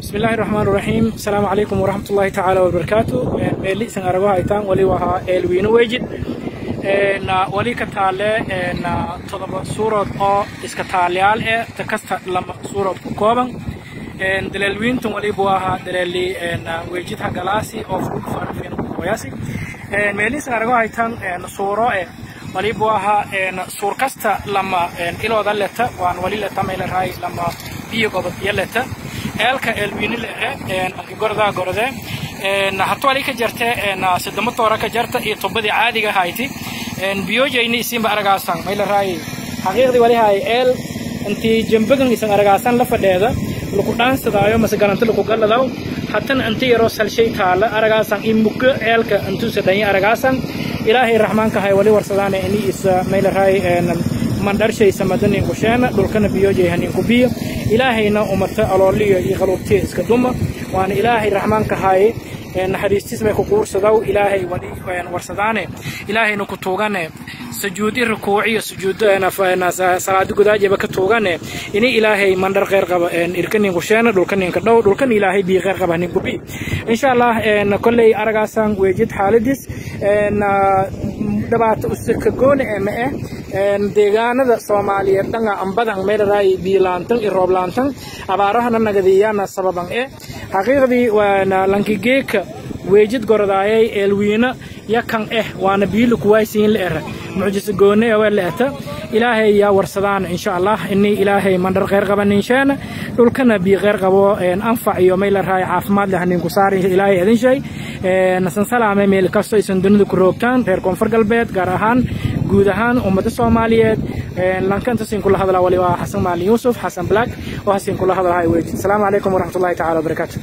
bismillahi raxmaan raxiim asalaamu calaykum waraxmat ullaahi tacaala wabarakaatu meeli isan arago haytaan wali wahaa eelwiino wejid wali ka taale todoba suurood oo iska taaliyaal eh ta kasta lama suurood ku kooban daleelwiintan walibu ahaa daleeli wejidha galaasi oo furuka faarafeen kukoyaasi meeli isan arago haytaan suuro eh walibu ahaa suur kasta lama ilooda leta waan wali leta meelarahay lama biyo gobod iyo leta eelka eelwiini lehe anki gordaa gorde hatu wali ka jarte sidama toora ka jarta iyo tubadii caadiga hayti. Biyojayni isinba aragaasan. Meelarahay xaqiiqdii wali hay eel intii jambagan isan aragaasan la fadheeda. Laku dhaansadaayo mase galanta laku galladaw. Hatan inta yaroo salshay taala aragaasan. I muggo eelka intuusa dhanyi aragaasan. Ilaahay raxmaanka hay wali warsadaane ini isa meelarahay mandharshaysa madanin kusheena dhulkana biyojay haninku biyo ilaahayna umata alooliyo iyo qaluubtiya iska duma. Waana ilaahay raxmaanka haye naxariistis bay ku quursadaw ilaahay wali warsadaane ilaahayna ku tuugane sujuudi rukuuciyo sujuudo salaadi gudaajaba ka tuugane ini ilaahay mandhar kheyr qaba irkanin kusheena dhulkaninka dhow dhulkan ilaahay biyo kheyr qaba nin gubi insha allah kolley aragaasan weejid xaaladis. Dhibaato usaka gooni ee ma eh. Deegaanada soomaaliyeed dhanga ambadan meelaraay biilaantan iyo rooblaantan abaarahana nagadiyaana sababan eh. Xaqiiqdii waana lankigeeka weejid gordaayay eelwiina yakan eh waana biilu kuwaaysiin la era mucjisa goone ee la eta ilaahay yaa warsadaan insha allah ini ilaahay mandhar kheyr qaba ninsheena dhulkana biyo kheyr qabo anfac iyo meylaraay caafimaad leh. Ninku saari ilaahay idin shay. Nasan salaame meel kasto aysan dunida ku roogtaan reer koonfur galbeed gaar ahaan guud ahaan ummadda soomaaliyeed. Lankanta siin kula hadlaa wali waa xasan maalin yuusuf xasan black. Oo hasin kula hadlahay weejid asalaamu calaykum waraxmatullahi tacaala wabarakaatu